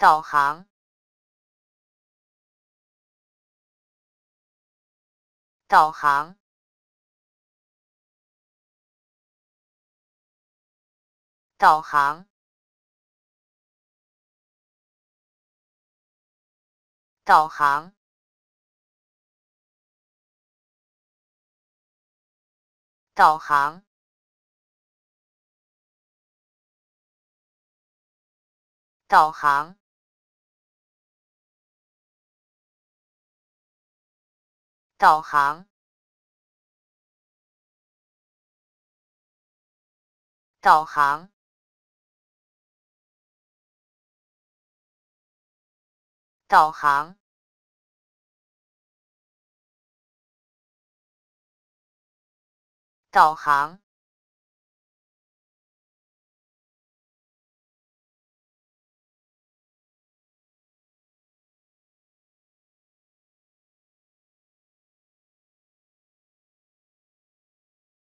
导航，导航，导航，导航，导航。导航，导航，导航，导航，导航。